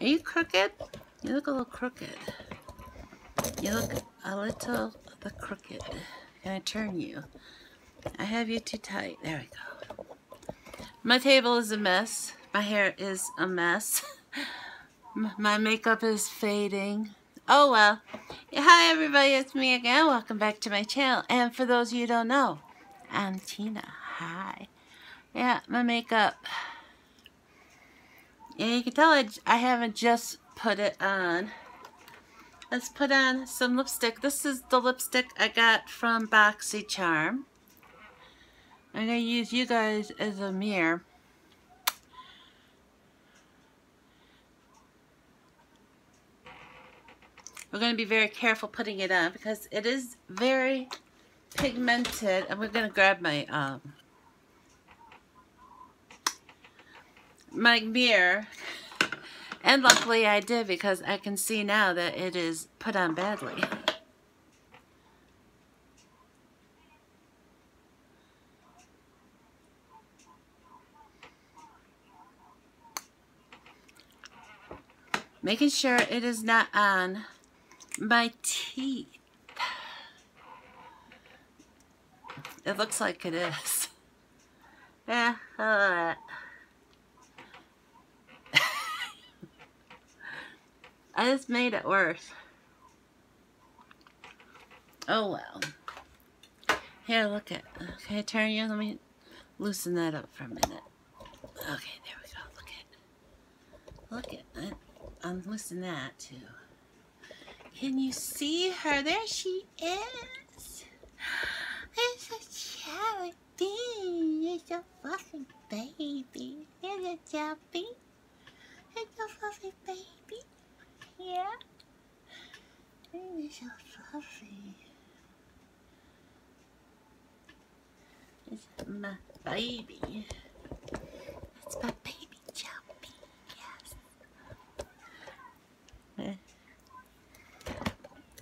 Are you crooked? You look a little crooked. You look a little the crooked. Can I turn you? I have you too tight. There we go. My table is a mess. My hair is a mess. My makeup is fading. Oh well. Hi everybody, it's me again. Welcome back to my channel. And for those of you who don't know, I'm Tina. Hi. Yeah, my makeup. Yeah, you can tell I, I haven't just put it on. Let's put on some lipstick. This is the lipstick I got from BoxyCharm. I'm going to use you guys as a mirror. We're going to be very careful putting it on because it is very pigmented. And we're going to grab my um, my mirror. And luckily I did because I can see now that it is put on badly. Making sure it is not on my teeth. It looks like it is. Yeah, I just made it worse. Oh well. Here, look at. Okay, turn you. Let me loosen that up for a minute. Okay, there we go. Look at. Look at. Unloosen that too. Can you see her? There she is. It's a bean. It's a fluffy baby. It's a chubby. It's a fluffy baby. Yeah. It's so fluffy. It's my baby. It's my baby chubby. Yes. Eh.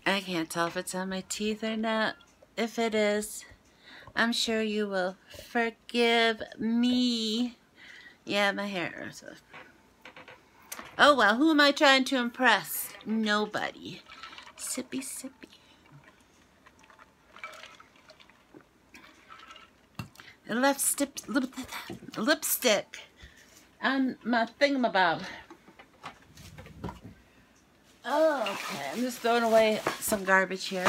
I can't tell if it's on my teeth or not. If it is, I'm sure you will forgive me. Yeah, my hair. So. Oh well, who am I trying to impress? Nobody. Sippy, sippy. left stip, lip, lipstick on my thingamabob. Oh, okay. I'm just throwing away some garbage here.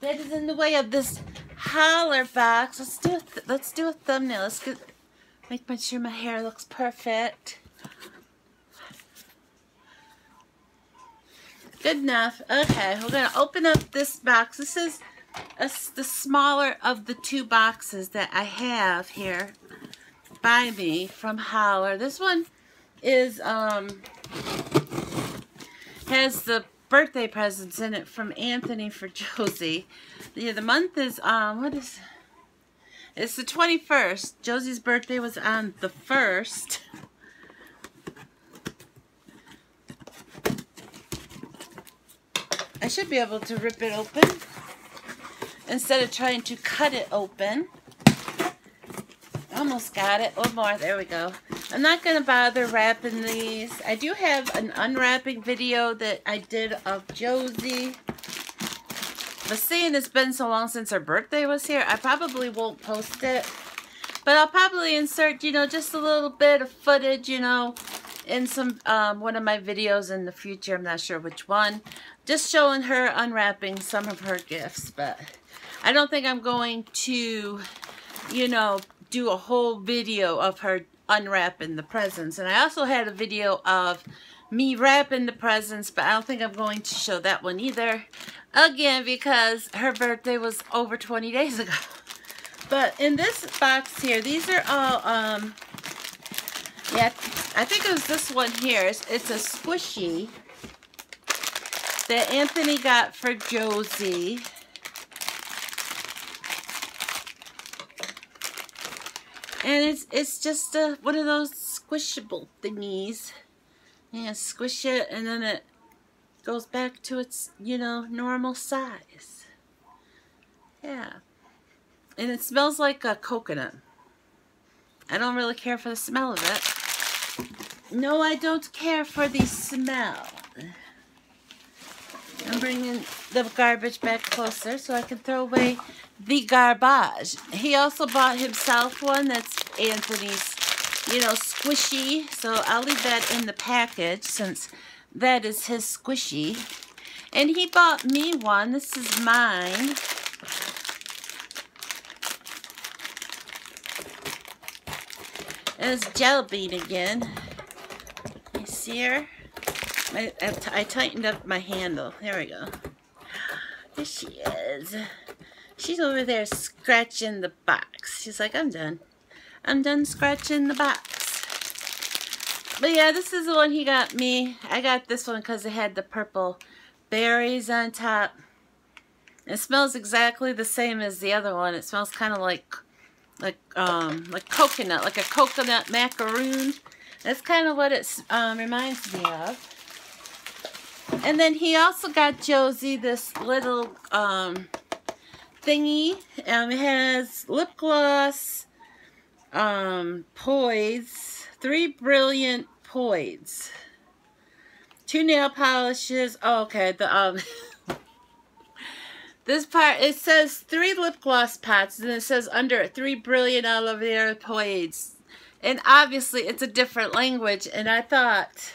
That is in the way of this hollar box. Let's do a let's do a thumbnail. Let's get make sure my hair looks perfect. Good enough. Okay, we're gonna open up this box. This is a, the smaller of the two boxes that I have here by me from Hollar. This one is um has the birthday presents in it from Anthony for Josie. Yeah, the month is, um, what is, it's the 21st. Josie's birthday was on the 1st. I should be able to rip it open instead of trying to cut it open. Almost got it. One more. There we go. I'm not going to bother wrapping these. I do have an unwrapping video that I did of Josie. But seeing it's been so long since her birthday was here, I probably won't post it. But I'll probably insert, you know, just a little bit of footage, you know, in some um, one of my videos in the future. I'm not sure which one. Just showing her unwrapping some of her gifts. But I don't think I'm going to, you know, do a whole video of her unwrapping the presents. And I also had a video of me wrapping the presents, but I don't think I'm going to show that one either. Again, because her birthday was over 20 days ago. But in this box here, these are all, um, yeah, I think it was this one here. It's, it's a squishy that Anthony got for Josie. And it's it's just a, one of those squishable thingies. Yeah, squish it and then it goes back to its, you know, normal size. Yeah. And it smells like a coconut. I don't really care for the smell of it. No, I don't care for the smell. Bringing the garbage bag closer so I can throw away the garbage. He also bought himself one that's Anthony's, you know, squishy. So I'll leave that in the package since that is his squishy. And he bought me one. This is mine. It's Jelly Bean again. You see her? I, I, tightened up my handle. There we go. There she is. She's over there scratching the box. She's like, I'm done. I'm done scratching the box. But yeah, this is the one he got me. I got this one because it had the purple berries on top. It smells exactly the same as the other one. It smells kind of like like um like coconut, like a coconut macaroon. That's kind of what it um, reminds me of. And then he also got Josie this little um, thingy. Um, it has lip gloss, um, poise, three brilliant poise, two nail polishes. Oh, okay. The um, this part it says three lip gloss pots, and it says under it three brilliant aloe poise. And obviously, it's a different language, and I thought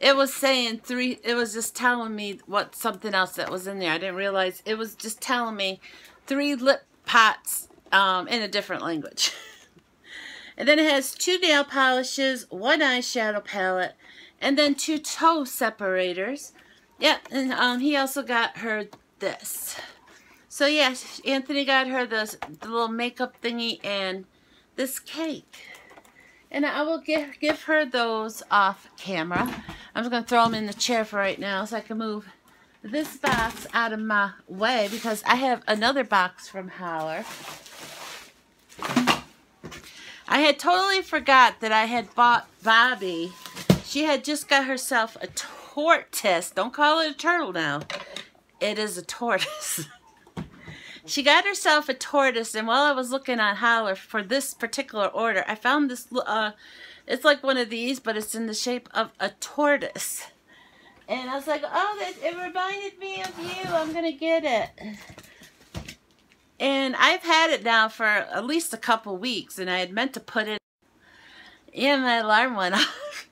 it was saying three, it was just telling me what something else that was in there. I didn't realize it was just telling me three lip pots um, in a different language. and then it has two nail polishes, one eyeshadow palette, and then two toe separators. Yeah, and um, he also got her this. So yes, Anthony got her the, the little makeup thingy and this cake. And I will give, give her those off camera. I'm just going to throw them in the chair for right now so I can move this box out of my way because I have another box from Hollar. I had totally forgot that I had bought Bobby. She had just got herself a tortoise. Don't call it a turtle now. It is a tortoise. She got herself a tortoise, and while I was looking on Hollar for this particular order, I found this, uh, it's like one of these, but it's in the shape of a tortoise. And I was like, oh, that, it reminded me of you. I'm going to get it. And I've had it now for at least a couple weeks, and I had meant to put it and my alarm went off.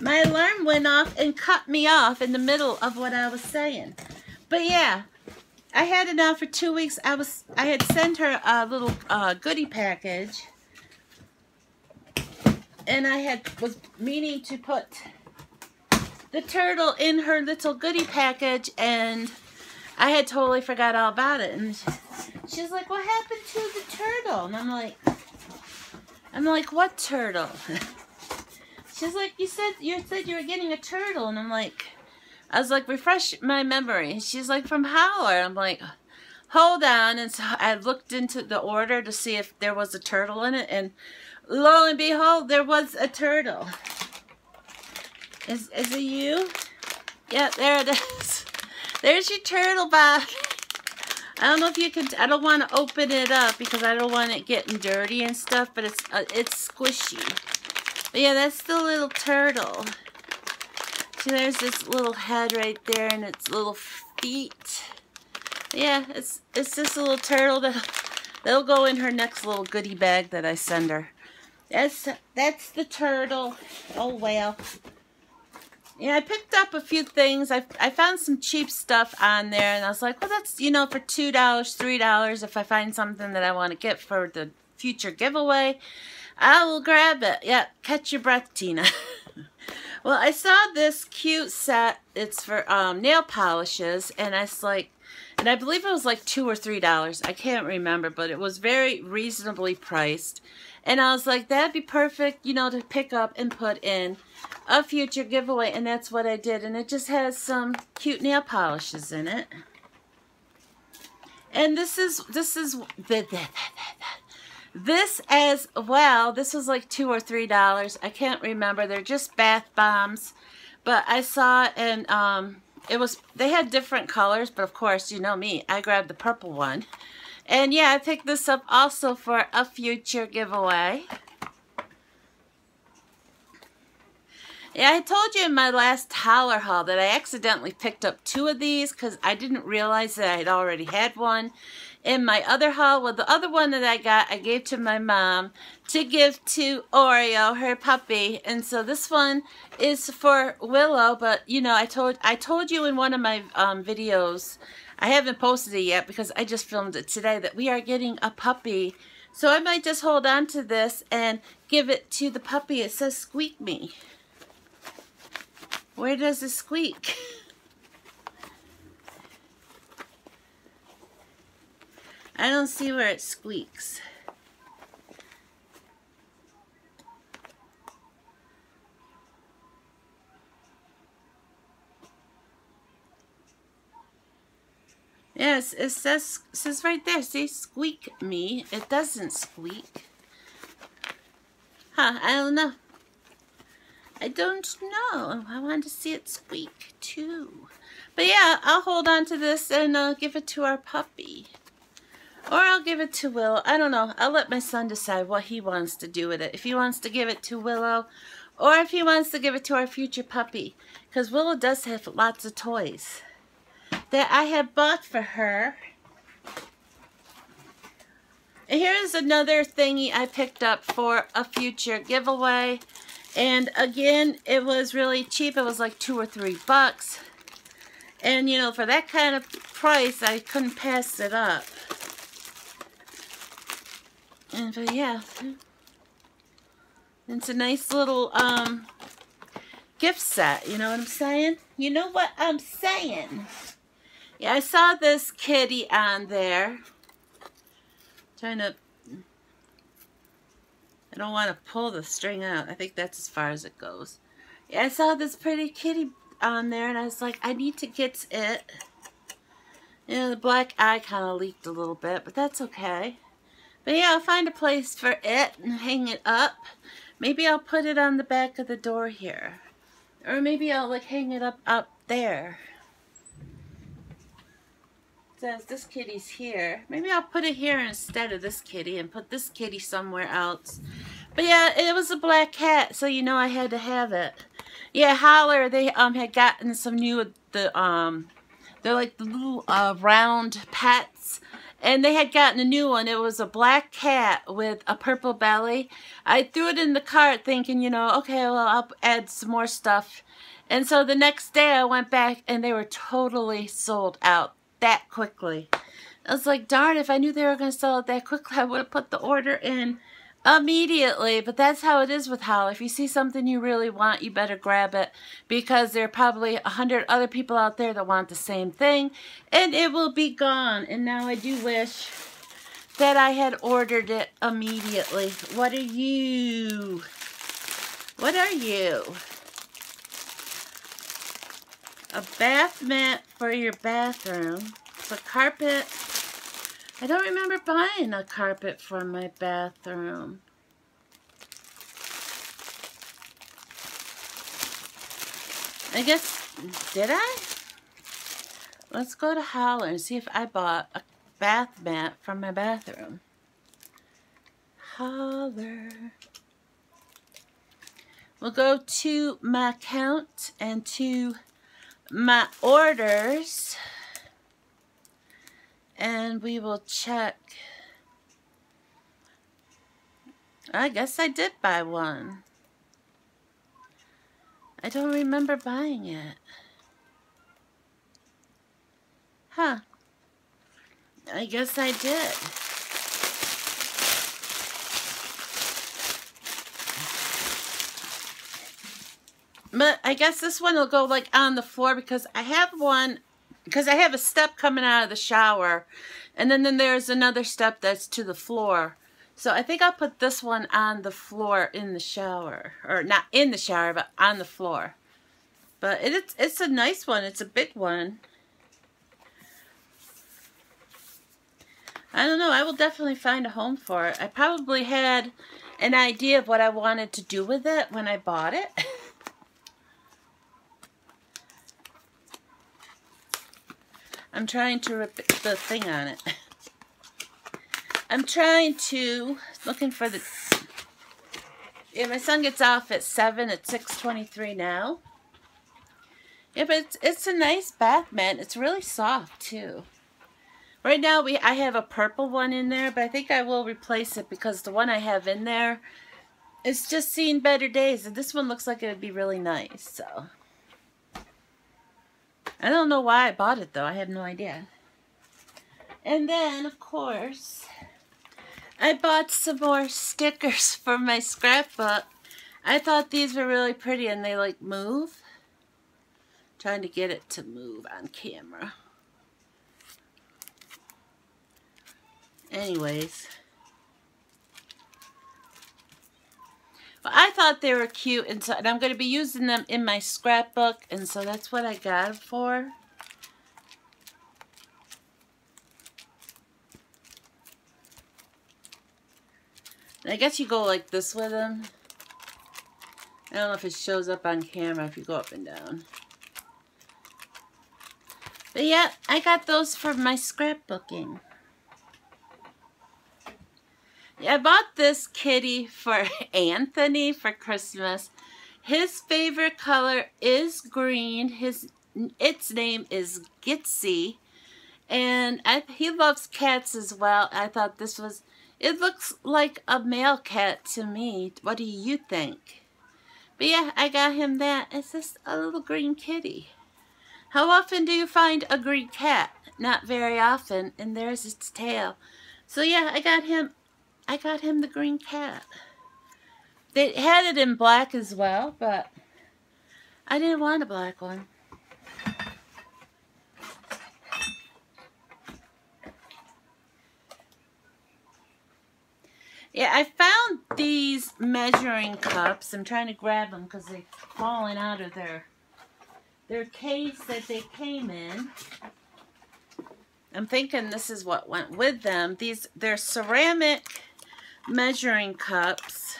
my alarm went off and cut me off in the middle of what I was saying. But yeah, I had it now for two weeks. I was I had sent her a little uh, goodie package, and I had was meaning to put the turtle in her little goodie package, and I had totally forgot all about it. And she's like, "What happened to the turtle?" And I'm like, "I'm like, what turtle?" she's like, "You said you said you were getting a turtle," and I'm like. I was like, refresh my memory. She's like, from Hollar. I'm like, hold on. And so I looked into the order to see if there was a turtle in it. And lo and behold, there was a turtle. Is, is it you? Yeah, there it is. There's your turtle Bob. I don't know if you can, I don't want to open it up because I don't want it getting dirty and stuff, but it's, uh, it's squishy. But yeah, that's the little turtle. See, there's this little head right there and its little feet. Yeah, it's it's a little turtle that that'll go in her next little goodie bag that I send her. That's that's the turtle. Oh well. Yeah, I picked up a few things. I, I found some cheap stuff on there, and I was like, well, that's, you know, for $2, $3, if I find something that I want to get for the future giveaway, I will grab it. Yeah, catch your breath, Tina. Well, I saw this cute set. It's for um, nail polishes, and it's like, and I believe it was like two or three dollars. I can't remember, but it was very reasonably priced. And I was like, that'd be perfect, you know, to pick up and put in a future giveaway. And that's what I did. And it just has some cute nail polishes in it. And this is, this is, the, the, the, this as well, this was like two or three dollars. I can't remember. They're just bath bombs. But I saw and um, it was, they had different colors, but of course, you know me, I grabbed the purple one. And yeah, I picked this up also for a future giveaway. I told you in my last Hollar haul that I accidentally picked up two of these because I didn't realize that I had already had one. In my other haul, well, the other one that I got, I gave to my mom to give to Oreo, her puppy. And so this one is for Willow, but you know, I told I told you in one of my um, videos, I haven't posted it yet because I just filmed it today, that we are getting a puppy. So I might just hold on to this and give it to the puppy. It says Squeak Me. Where does it squeak? I don't see where it squeaks. Yes, it says says right there, see squeak me. It doesn't squeak. Huh, I don't know. I don't know. I want to see it squeak too. But yeah, I'll hold on to this and I'll give it to our puppy. Or I'll give it to Will. I don't know. I'll let my son decide what he wants to do with it. If he wants to give it to Willow or if he wants to give it to our future puppy. Because Willow does have lots of toys that I have bought for her. And here's another thingy I picked up for a future giveaway. And again, it was really cheap. It was like two or three bucks. And, you know, for that kind of price, I couldn't pass it up. And, but yeah. It's a nice little, um, gift set. You know what I'm saying? You know what I'm saying? Yeah, I saw this kitty on there. Trying to I don't want to pull the string out. I think that's as far as it goes. Yeah, I saw this pretty kitty on there, and I was like, I need to get it. You know, the black eye kind of leaked a little bit, but that's okay. But yeah, I'll find a place for it and hang it up. Maybe I'll put it on the back of the door here. Or maybe I'll like hang it up up there. Says this kitty's here. Maybe I'll put it here instead of this kitty and put this kitty somewhere else. But yeah, it was a black cat, so you know I had to have it. Yeah, Hollar, they um had gotten some new, the um, they're like the little uh, round pets. And they had gotten a new one. It was a black cat with a purple belly. I threw it in the cart thinking, you know, okay, well, I'll add some more stuff. And so the next day I went back and they were totally sold out that quickly. I was like, darn, if I knew they were going to sell it that quickly, I would have put the order in immediately. But that's how it is with Howl. If you see something you really want, you better grab it because there are probably a hundred other people out there that want the same thing and it will be gone. And now I do wish that I had ordered it immediately. What are you? What are you? A bath mat for your bathroom. It's a carpet I don't remember buying a carpet for my bathroom. I guess, did I? Let's go to Hollar and see if I bought a bath mat for my bathroom. Hollar. We'll go to my account and to my orders and we will check. I guess I did buy one. I don't remember buying it. Huh. I guess I did. But I guess this one will go like on the floor because I have one because I have a step coming out of the shower and then, then there's another step that's to the floor. So I think I'll put this one on the floor in the shower. Or not in the shower, but on the floor. But it's, it's a nice one. It's a big one. I don't know. I will definitely find a home for it. I probably had an idea of what I wanted to do with it when I bought it. I'm trying to rip the thing on it. I'm trying to, looking for the, Yeah, my son gets off at 7 at 6.23 now. Yeah, but it's, it's a nice bath mat. It's really soft, too. Right now, we I have a purple one in there, but I think I will replace it because the one I have in there is just seen better days. And this one looks like it would be really nice, so... I don't know why I bought it, though. I have no idea. And then, of course, I bought some more stickers for my scrapbook. I thought these were really pretty and they, like, move. trying to get it to move on camera. Anyways. But I thought they were cute, and, so, and I'm going to be using them in my scrapbook, and so that's what I got for. I guess you go like this with them. I don't know if it shows up on camera if you go up and down. But yeah, I got those for my scrapbooking. I bought this kitty for Anthony for Christmas. His favorite color is green. His Its name is Gitsy. And I, he loves cats as well. I thought this was... It looks like a male cat to me. What do you think? But yeah, I got him that. It's just a little green kitty. How often do you find a green cat? Not very often. And there's its tail. So yeah, I got him I got him the green cat. They had it in black as well, but I didn't want a black one. Yeah, I found these measuring cups. I'm trying to grab them because they've fallen out of their their case that they came in. I'm thinking this is what went with them. These they're ceramic measuring cups.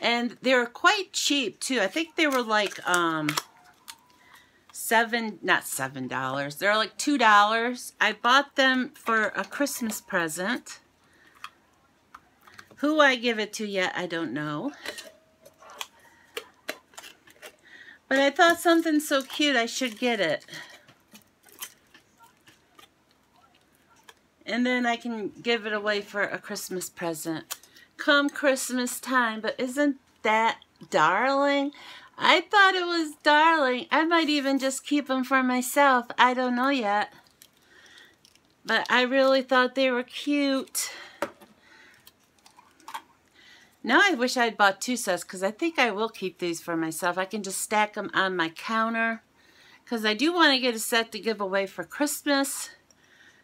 And they were quite cheap too. I think they were like um seven not seven dollars. They're like two dollars. I bought them for a Christmas present. Who I give it to yet, I don't know. But I thought something so cute I should get it. And then I can give it away for a Christmas present. Come Christmas time. But isn't that darling? I thought it was darling. I might even just keep them for myself. I don't know yet. But I really thought they were cute. Now I wish I'd bought two sets because I think I will keep these for myself. I can just stack them on my counter because I do want to get a set to give away for Christmas.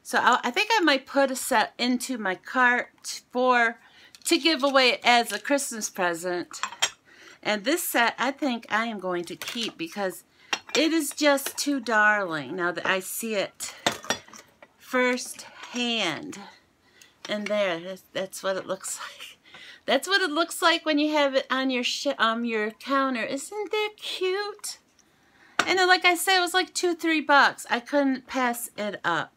So I, I think I might put a set into my cart for to give away as a Christmas present. And this set I think I am going to keep because it is just too darling now that I see it first hand. And there, that's, that's what it looks like. That's what it looks like when you have it on your um your counter. Isn't that cute? And then, like I said, it was like two, three bucks. I couldn't pass it up.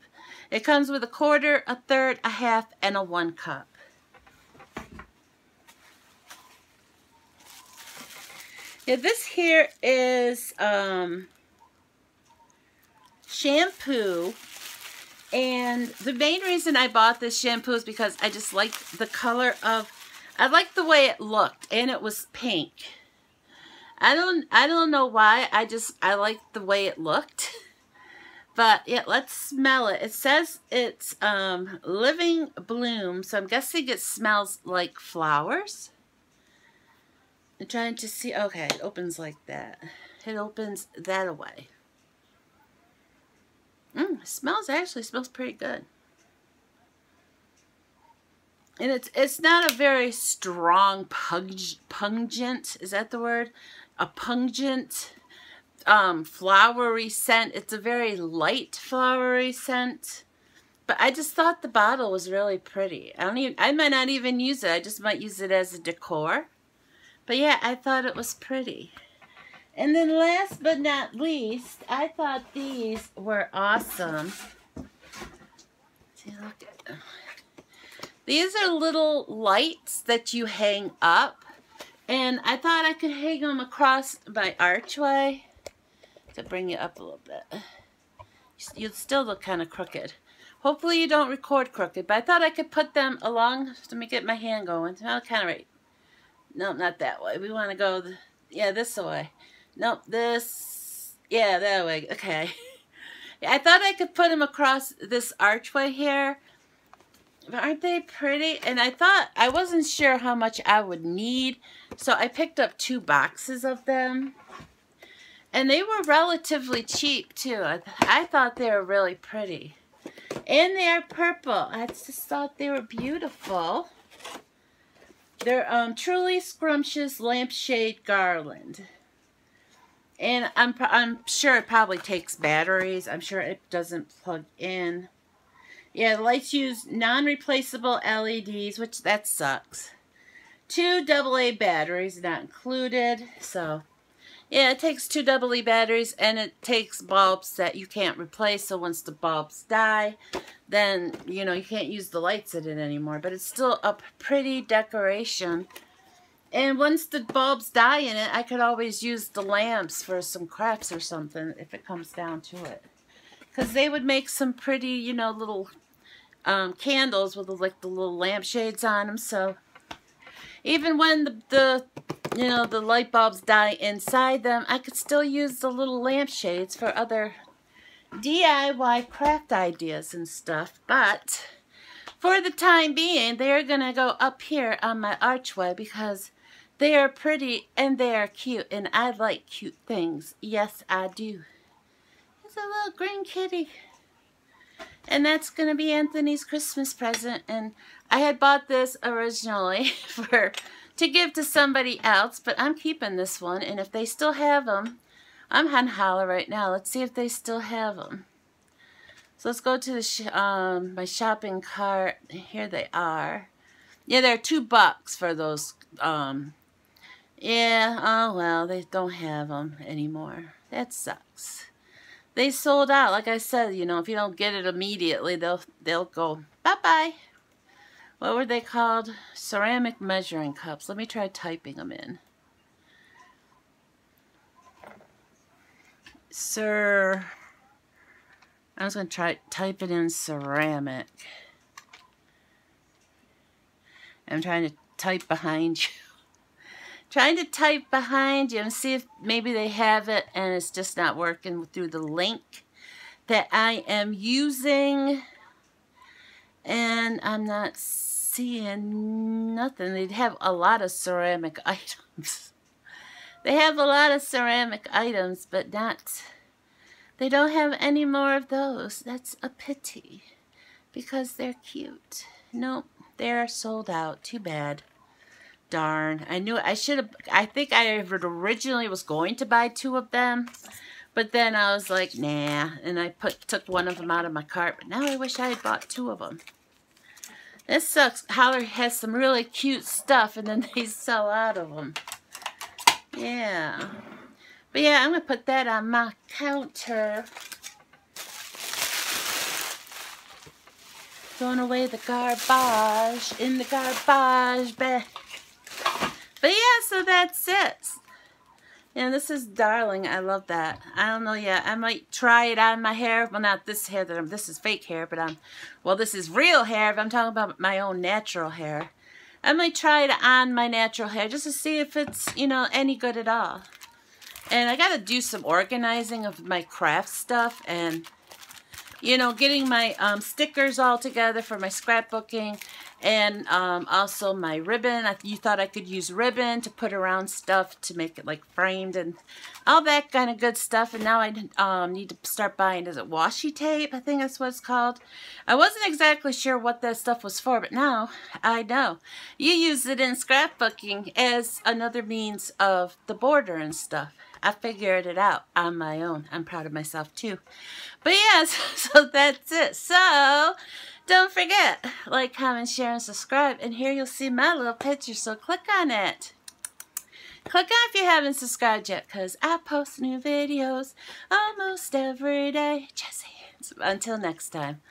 It comes with a quarter, a third, a half, and a one cup. Yeah, this here is um, shampoo. And the main reason I bought this shampoo is because I just liked the color of, I liked the way it looked. And it was pink. I don't, I don't know why. I just, I liked the way it looked. But yeah, let's smell it. It says it's um, Living Bloom, so I'm guessing it smells like flowers. I'm trying to see. Okay, it opens like that. It opens that away. Mmm, smells actually smells pretty good. And it's it's not a very strong pungent, is that the word? A pungent um, flowery scent. It's a very light flowery scent. But I just thought the bottle was really pretty. I don't even, I might not even use it. I just might use it as a decor. But yeah, I thought it was pretty. And then last but not least, I thought these were awesome. See, look at them. These are little lights that you hang up. And I thought I could hang them across my archway to bring you up a little bit. You'd still look kind of crooked. Hopefully you don't record crooked, but I thought I could put them along. Let me get my hand going. Now kind of right. No, not that way. We want to go, the, yeah, this way. Nope, this, yeah, that way. Okay. I thought I could put them across this archway here. But aren't they pretty? And I thought, I wasn't sure how much I would need. So I picked up two boxes of them. And they were relatively cheap too. I, I thought they were really pretty. And they are purple. I just thought they were beautiful. They're um, truly scrumptious lampshade garland. And I'm, I'm sure it probably takes batteries. I'm sure it doesn't plug in. Yeah, the lights use non-replaceable LEDs, which that sucks. Two AA batteries not included. So, yeah, it takes two AA batteries and it takes bulbs that you can't replace. So once the bulbs die, then, you know, you can't use the lights in it anymore. But it's still a pretty decoration. And once the bulbs die in it, I could always use the lamps for some crafts or something if it comes down to it. Because they would make some pretty, you know, little um, candles with like the little lampshades on them. So even when the, the, you know, the light bulbs die inside them, I could still use the little lampshades for other DIY craft ideas and stuff. But for the time being, they're going to go up here on my archway because they are pretty and they are cute, and I like cute things. Yes, I do. It's a little green kitty. And that's going to be Anthony's Christmas present. And I had bought this originally for to give to somebody else, but I'm keeping this one. And if they still have them, I'm on hollar right now. Let's see if they still have them. So let's go to the sh um, my shopping cart. Here they are. Yeah, they're two bucks for those um, yeah, oh well, they don't have them anymore. That sucks. They sold out. Like I said, you know, if you don't get it immediately, they'll they'll go bye-bye. What were they called? Ceramic measuring cups. Let me try typing them in. Sir, I was going to try type it in ceramic. I'm trying to type behind you trying to type behind you and see if maybe they have it and it's just not working through the link that I am using and I'm not seeing nothing. They have a lot of ceramic items. they have a lot of ceramic items but not they don't have any more of those. That's a pity because they're cute. Nope, they're sold out. Too bad. Darn. I knew I should have. I think I originally was going to buy two of them. But then I was like, nah. And I put took one of them out of my cart. But now I wish I had bought two of them. This sucks. Hollar has some really cute stuff. And then they sell out of them. Yeah. But yeah, I'm going to put that on my counter. Throwing away the garbage in the garbage bag. But yeah, so that's it. And this is darling. I love that. I don't know yet. I might try it on my hair. Well, not this hair that I'm. This is fake hair, but I'm. Well, this is real hair. If I'm talking about my own natural hair, I might try it on my natural hair just to see if it's you know any good at all. And I got to do some organizing of my craft stuff and you know, getting my um, stickers all together for my scrapbooking and um, also my ribbon. I, you thought I could use ribbon to put around stuff to make it like framed and all that kind of good stuff. And now I um, need to start buying, is it washi tape? I think that's what it's called. I wasn't exactly sure what that stuff was for, but now I know. You use it in scrapbooking as another means of the border and stuff. I figured it out on my own. I'm proud of myself too. But yes, so that's it. So don't forget, like, comment, share, and subscribe. And here you'll see my little picture, so click on it. Click on if you haven't subscribed yet, because I post new videos almost every day. Jesse. Until next time,